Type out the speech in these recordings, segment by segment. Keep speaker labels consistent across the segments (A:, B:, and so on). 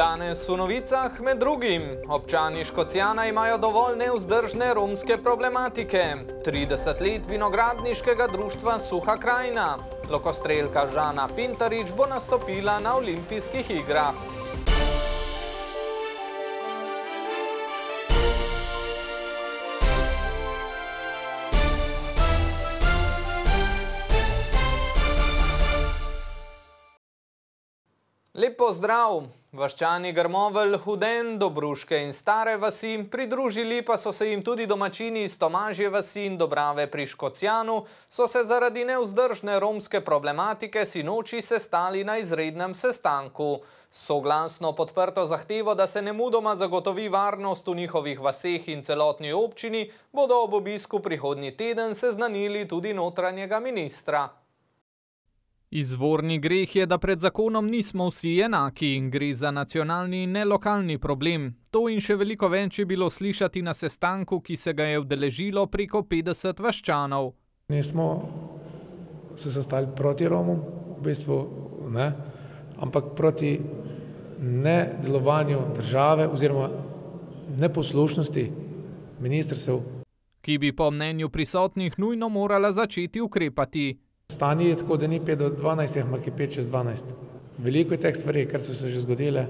A: Danes v novicah med drugim. Občani Škocijana imajo dovolj neuzdržne romske problematike. 30 let vinogradniškega društva Suha krajina. Lokostrelka Žana Pintarič bo nastopila na olimpijskih igrah. Lep pozdrav! Vaščani Grmovelj, Huden, Dobruške in Stare vasi, pridružili pa so se jim tudi domačini iz Tomažje vasi in Dobrave pri Škocijanu, so se zaradi neuzdržne romske problematike sinoči sestali na izrednem sestanku. Soglasno podprto zahtevo, da se nemudoma zagotovi varnost v njihovih vaseh in celotni občini, bodo ob obisku prihodnji teden seznanili tudi notranjega ministra. Izvorni greh je, da pred zakonom nismo vsi enaki in gre za nacionalni in ne lokalni problem. To in še veliko več je bilo slišati na sestanku, ki se ga je vdeležilo preko 50 vaščanov.
B: Nismo se sestali proti Romom, v bistvu ne, ampak proti nedelovanju države oziroma neposlušnosti ministrstev.
A: Ki bi po mnenju prisotnih nujno morala začeti ukrepati.
B: Stanje je tako, da ni 5 do 12, ampak je 5 čez 12. Veliko je teh stvari, kar so se že zgodile,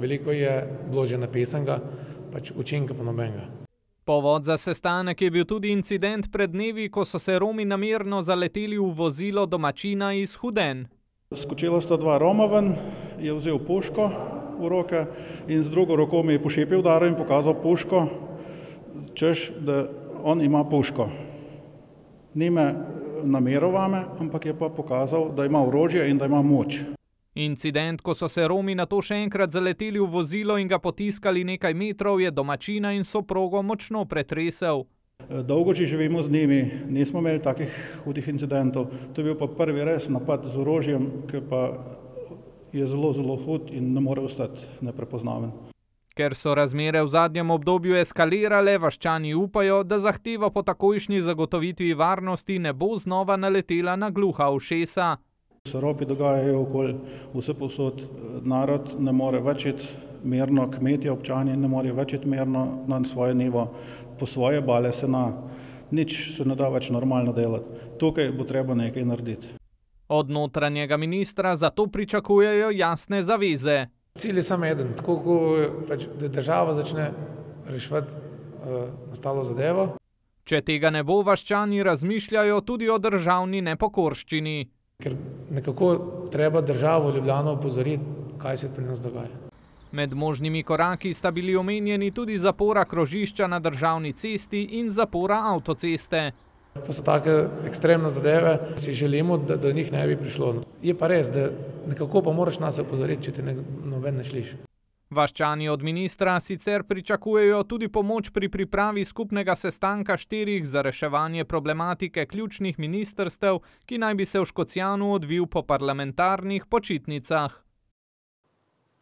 B: veliko je bilo že napisanega, pač učinka pa nobenega.
A: Povod za sestanek je bil tudi incident pred dnevi, ko so se Romi namerno zaleteli v vozilo domačina iz Huden.
C: Skočila sta dva Roma ven, je vzel puško v roke in z drugo roko mi je po šepi udaril in pokazal puško, češ, da on ima puško. Ni me namero vame, ampak je pa pokazal, da ima orožje in da ima moč.
A: Incident, ko so se Romi nato še enkrat zaleteli v vozilo in ga potiskali nekaj metrov, je domačina in soprogo močno pretresel.
C: Dolgo že živimo z njimi, nismo imeli takih hudih incidentov. To je bil pa prvi res napad z orožjem, ki pa je zelo, zelo hud in ne more ostati neprepoznaven.
A: Ker so razmere v zadnjem obdobju eskalirale, vaščani upajo, da zahteva po takojšnji zagotovitvi varnosti ne bo znova naletela na gluha ušesa.
C: Se ropi dogajajo okoli vse povsod, narod ne more več iti mirno, kmetje, občani ne morejo več iti mirno na svoje nivo, po svoje bale sena, nič se ne da več normalno delati. Tukaj bo treba nekaj narediti.
A: Od notranjega ministra zato pričakujejo jasne zaveze.
B: Cilj je samo eden, tako ko pač, da država začne reševati uh, nastalo zadevo.
A: Če tega ne bo, vaščani razmišljajo tudi o državni nepokorščini.
B: Ker nekako treba državo Ljubljano opozoriti, kaj se pri nas dogaja.
A: Med možnimi koraki sta bili omenjeni tudi zapora krožišča na državni cesti in zapora avtoceste.
B: To so take ekstremne zadeve, si želimo, da do njih ne bi prišlo. Je pa res, da nekako pa moraš nas opozoriti, če te noben ne sliši.
A: Vaščani od ministra sicer pričakujejo tudi pomoč pri pripravi skupnega sestanka štirih za reševanje problematike ključnih ministrstev, ki naj bi se v Škocijanu odvil po parlamentarnih počitnicah.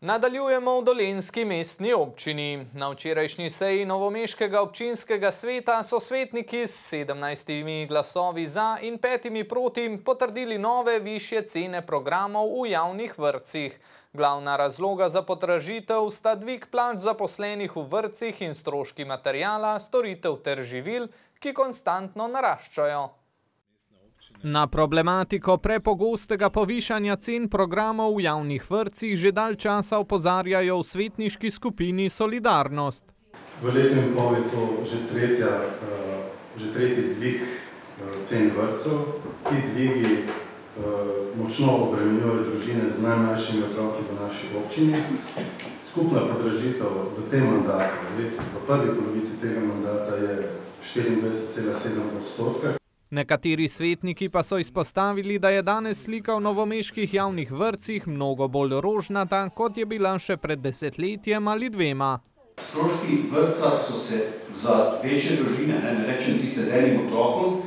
A: Nadaljujemo v Dolenjski mestni občini. Na včerajšnji seji Novomeškega občinskega sveta so svetniki s sedemnajstimi glasovi za in petimi proti potrdili nove višje cene programov v javnih vrtcih. Glavna razloga za potražitev sta dvig plač zaposlenih v vrtcih in stroški materijala, storitev ter živil, ki konstantno naraščajo. Na problematiko prepogostega povišanja cen programov v javnih vrtcih že dalj časa opozarjajo v svetniški skupini Solidarnost.
D: V letu in pol je to že tretja, že tretji dvig cen vrtcev. Ti dvigi močno obremenjujejo družine z najmlajšimi otroki v naši občini. Skupna podražitev v tem mandatu, v prvi polovici tega mandata je 24,7 odstotka.
A: Nekateri svetniki pa so izpostavili, da je danes slika v novomeških javnih vrtcih mnogo bolj rožnata, kot je bila še pred desetletjem ali dvema.
E: Stroški vrtca so se za večje družine, ne rečem tiste z enim otrokom,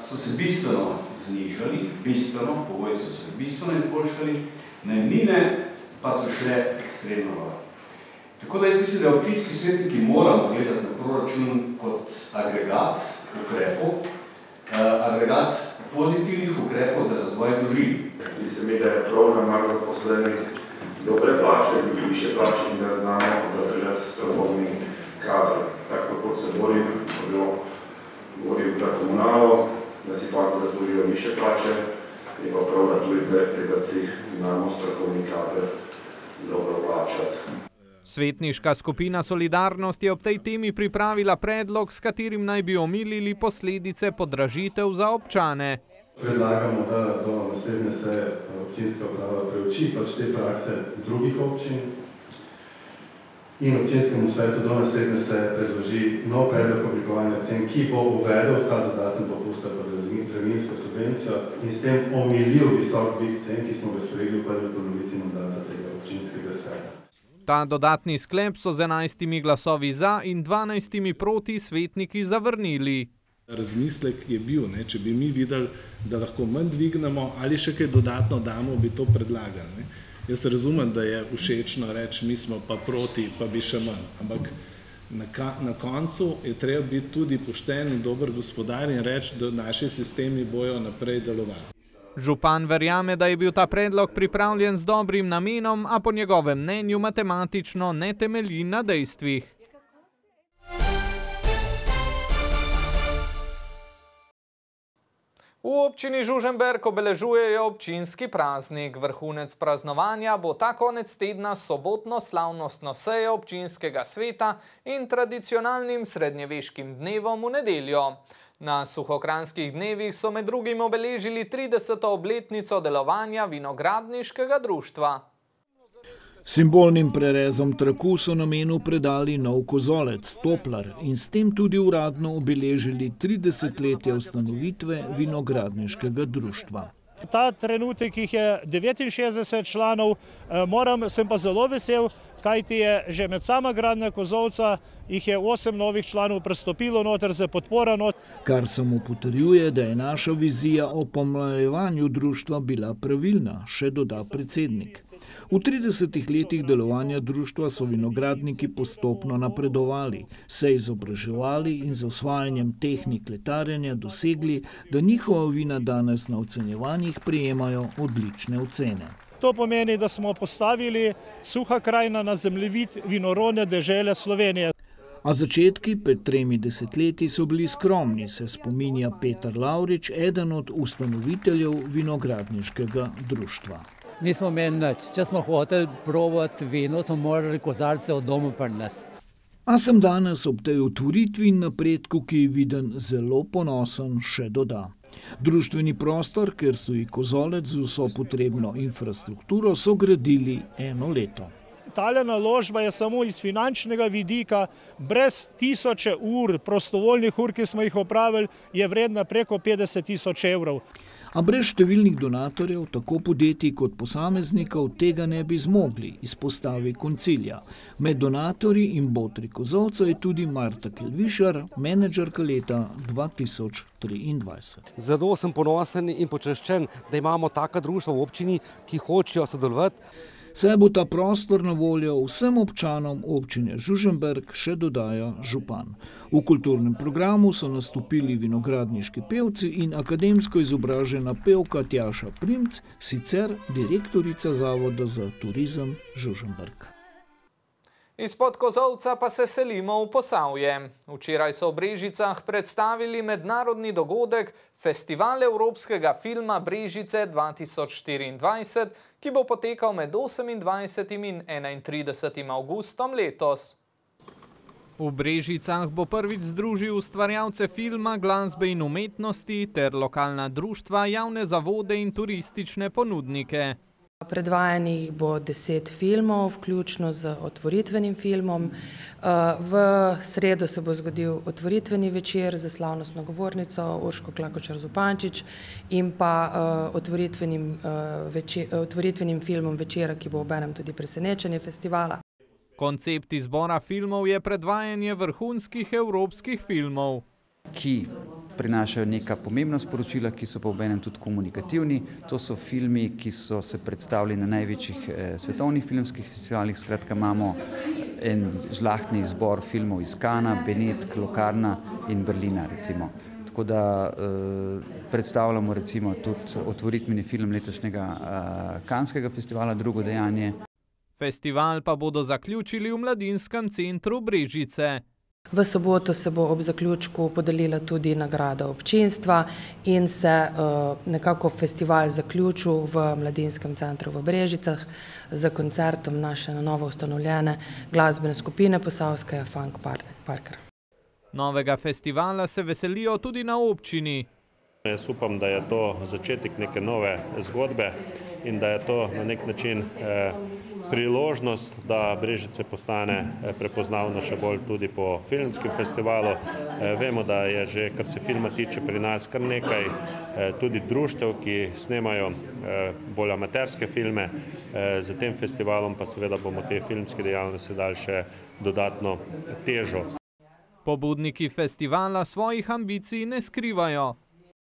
E: so se bistveno znižali, bistveno, pogoji so se bistveno izboljšali, najemnine pa so šle ekstremno gor. Tako da jaz mislim, da občinski svetniki moramo gledati na proračun kot agregat ukrepov, agregat pozitivnih ukrepov za razvoj družin.
F: Zdi se mi, da je prav, da ima zaposlenih dobre plače, ljudi više plače in da znamo zadržati strokovni kadr. Tako kot se borim, bilo govorim za komunalo, da si pa zaslužijo više plače, je pa prav, da tudi pri vrcih znamo strokovni kadr dobro plačati.
A: Svetniška skupina Solidarnost je ob tej temi pripravila predlog, s katerim naj bi omilili posledice podražitev za občane.
D: Predlagamo, da do naslednje se občinska uprava preuči pač te prakse drugih občin in občinskemu svetu do naslednje se predloži nov predlog oblikovanja cen, ki bo uvedel ta dodaten popust pod draginsko subvencijo in s tem omilil visok dvig cen, ki smo ga sprejeli v prvi polovici mandata tega občinskega sveta.
A: Ta dodatni sklep so z enajstimi glasovi za in dvanajstimi proti svetniki zavrnili.
G: Razmislek je bil, ne, če bi mi videli, da lahko manj dvignemo ali še kaj dodatno damo, bi to predlagali. Ne. Jaz razumem, da je všečno reči, mi smo pa proti, pa bi še manj. Ampak na, na koncu je treba biti tudi pošten in dober gospodar in reči, da naši sistemi bojo naprej delovali.
A: Župan verjame, da je bil ta predlog pripravljen z dobrim namenom, a po njegovem mnenju matematično ne temelji na dejstvih. V občini Žuženberg obeležujejo občinski praznik. Vrhunec praznovanja bo ta konec tedna sobotno slavnostno sejo občinskega sveta in tradicionalnim srednjeveškim dnevom v nedeljo. Na suhokranskih dnevih so med drugim obeležili 30. obletnico delovanja vinogradniškega društva.
H: Simbolnim prerezom traku so namenu predali nov kozolec, Toplar, in s tem tudi uradno obeležili 30 letje ustanovitve vinogradniškega društva.
I: Ta trenutek jih je 69 članov, moram, sem pa zelo vesel, kajti je že med sama gradnja kozolca jih je osem novih članov prestopilo noter za podpora not.
H: Kar samo potrjuje, da je naša vizija o pomlajevanju društva bila pravilna, še doda predsednik. V 30 letih delovanja društva so vinogradniki postopno napredovali, se izobraževali in z osvajanjem tehnik letarjenja dosegli, da njihova vina danes na ocenjevanjih prijemajo odlične ocene.
I: To pomeni, da smo postavili suha krajina na zemljevid vinorodne dežele Slovenije.
H: A začetki pred tremi desetletji so bili skromni, se spominja Peter Lavrič, eden od ustanoviteljev vinogradniškega društva.
J: Nismo imeli nič. Če smo hoteli probati vino, smo morali kozarce od doma prinesti.
H: A sem danes ob tej otvoritvi in napredku, ki je viden, zelo ponosen, še doda. Društveni prostor, ker so ji kozolec z vso potrebno infrastrukturo, so gradili eno leto.
I: Tale naložba je samo iz finančnega vidika, brez tisoče ur, prostovoljnih ur, ki smo jih opravili, je vredna preko 50 tisoč evrov.
H: A brez številnih donatorjev, tako podjetij kot posameznikov, tega ne bi zmogli, izpostavi koncilja. Med donatorji in botri kozovca je tudi Marta Kelvišar, menedžerka leta 2023.
K: Zelo sem ponosen in počaščen, da imamo taka društva v občini, ki hočejo sodelovati.
H: Saj bo ta prostor na voljo vsem občanom občine Žuženberg, še dodaja župan. V kulturnem programu so nastopili vinogradniški pevci in akademsko izobražena pevka Tjaša Primc, sicer direktorica Zavoda za turizem Žuženberg.
A: Izpod Kozovca pa se selimo v Posavje. Včeraj so v Brežicah predstavili mednarodni dogodek Festival evropskega filma Brežice 2024, ki bo potekal med 28. in 31. augustom letos. V Brežicah bo prvič združil ustvarjalce filma, glasbe in umetnosti ter lokalna društva, javne zavode in turistične ponudnike.
L: Predvajanih bo deset filmov, vključno z otvoritvenim filmom. V sredo se bo zgodil otvoritveni večer za slavnostno govornico Urško Klakočar Zupančič in pa otvoritvenim, otvoritvenim filmom večera, ki bo obenem tudi presenečenje festivala.
A: Koncept izbora filmov je predvajanje vrhunskih evropskih filmov.
M: Ki prinašajo neka pomembna sporočila, ki so pa obenem tudi komunikativni. To so filmi, ki so se predstavili na največjih svetovnih filmskih festivalih. Skratka, imamo en žlahtni izbor filmov iz Kana, Benetk, Locarna in Berlina recimo. Tako da predstavljamo recimo tudi otvoritveni film letošnjega Kanskega festivala Drugo dejanje.
A: Festival pa bodo zaključili v mladinskem centru Brežice.
L: V soboto se bo ob zaključku podelila tudi nagrada občinstva in se uh, nekako festival zaključil v mladinskem centru v Brežicah z koncertom naše na novo ustanovljene glasbene skupine Posavske Funk Parker.
A: Novega festivala se veselijo tudi na občini.
N: Jaz upam, da je to začetek neke nove zgodbe in da je to na nek način eh, priložnost, da Brežice postane eh, prepoznavno še bolj tudi po filmskem festivalu. Eh, vemo, da je že, kar se filma tiče, pri nas kar nekaj eh, tudi društev, ki snemajo bolj amaterske filme. Z tem festivalom pa seveda bomo te filmske dejavnosti dali še dodatno težo.
A: Pobudniki festivala svojih ambicij ne skrivajo.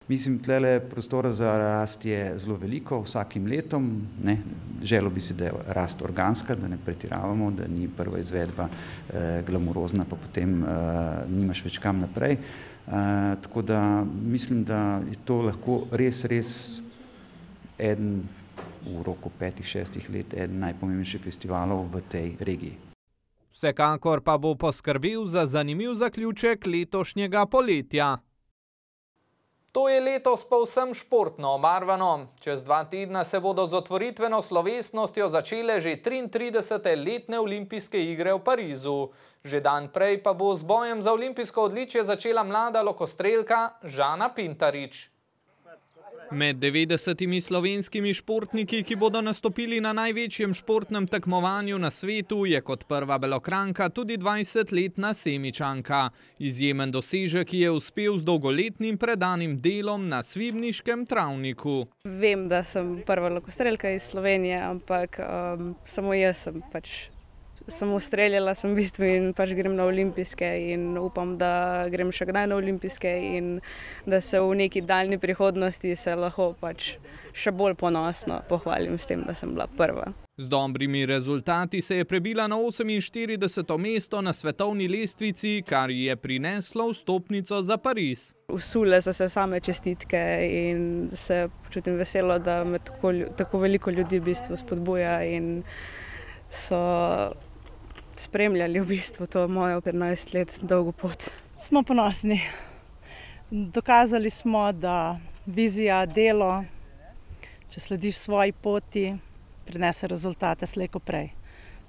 M: Mislim, tlele prostora za rast je zelo veliko vsakim letom. Ne. Želo bi si, da je rast organska, da ne pretiravamo, da ni prva izvedba eh, glamurozna, pa potem eh, nimaš več kam naprej. Eh, tako da mislim, da je to lahko res, res eden v roku petih, šestih let, eden najpomembnejših festivalov v tej regiji.
A: Vsekakor pa bo poskrbel za zanimiv zaključek letošnjega poletja. To je letos povsem športno obarvano. Čez dva tedna se bodo z otvoritveno slovesnostjo začele že 33. letne olimpijske igre v Parizu. Že dan prej pa bo z bojem za olimpijsko odličje začela mlada lokostrelka Žana Pintarič. Med 90 slovenskimi športniki, ki bodo nastopili na največjem športnem tekmovanju na svetu, je kot prva belokranka tudi 20-letna semičanka. Izjemen dosežek je uspel z dolgoletnim predanim delom na svibniškem travniku.
O: Vem, da sem prva lokostrelka iz Slovenije, ampak um, samo jaz sem pač samo streljala sem v bistvu in pač grem na olimpijske in upam, da grem še kdaj na olimpijske in da se v neki daljni prihodnosti se lahko pač še bolj ponosno pohvalim s tem, da sem bila prva.
A: Z dobrimi rezultati se je prebila na 48. mesto na svetovni lestvici, kar je prineslo vstopnico za Pariz.
O: Usule so se same čestitke in se počutim veselo, da me tako, tako veliko ljudi v bistvu spodbuja in so spremljali v bistvu to mojo 15 let dolgo pot.
P: Smo ponosni. Dokazali smo, da vizija, delo, če slediš svoji poti, prinese rezultate slejko prej.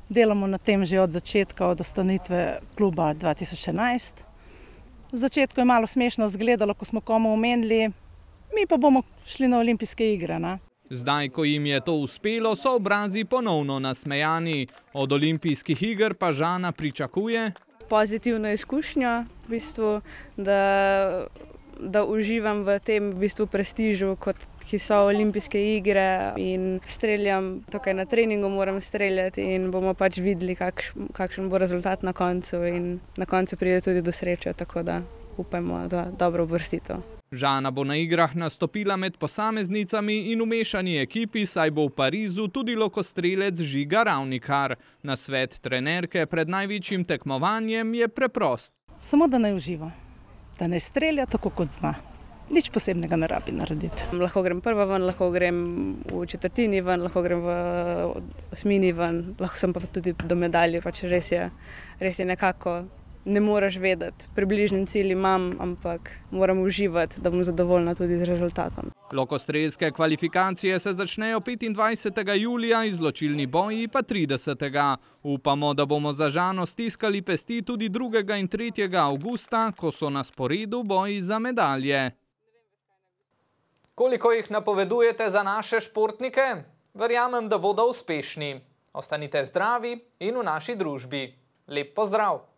P: Delamo na tem že od začetka, od ostanitve kluba 2011. V začetku je malo smešno izgledalo, ko smo komu omenili, mi pa bomo šli na olimpijske igre. Ne?
A: Zdaj, ko jim je to uspelo, so obrazi ponovno nasmejani. Od olimpijskih iger pa Žana pričakuje
O: pozitivno izkušnjo, v bistvu, da, da uživam v tem v bistvu prestižu, kot ki so olimpijske igre in streljam tukaj na treningu, moram streljati in bomo pač videli, kakš, kakšen bo rezultat na koncu in na koncu pride tudi do sreče, tako da upajmo, da dobro vrstito.
A: Žana bo na igrah nastopila med posameznicami in umešani ekipi, saj bo v Parizu tudi lokostrelec Žiga Ravnikar. Na svet trenerke pred največjim tekmovanjem je preprost.
P: Samo da ne uživa, da ne strelja tako kot zna. Nič posebnega ne rabi narediti.
O: Lahko grem prva ven, lahko grem v četrtini ven, lahko grem v osmini ven, lahko sem pa tudi do medalje, pač res je, res je nekako ne moreš vedeti, približni cilj imam, ampak moram uživati, da bom zadovoljna tudi z rezultatom.
A: Lokostrelske kvalifikacije se začnejo 25. julija, izločilni boji pa 30. Upamo, da bomo za Žano stiskali pesti tudi 2. in 3. augusta, ko so na sporedu boji za medalje. Koliko jih napovedujete za naše športnike? Verjamem, da bodo uspešni. Ostanite zdravi in v naši družbi. Lep pozdrav!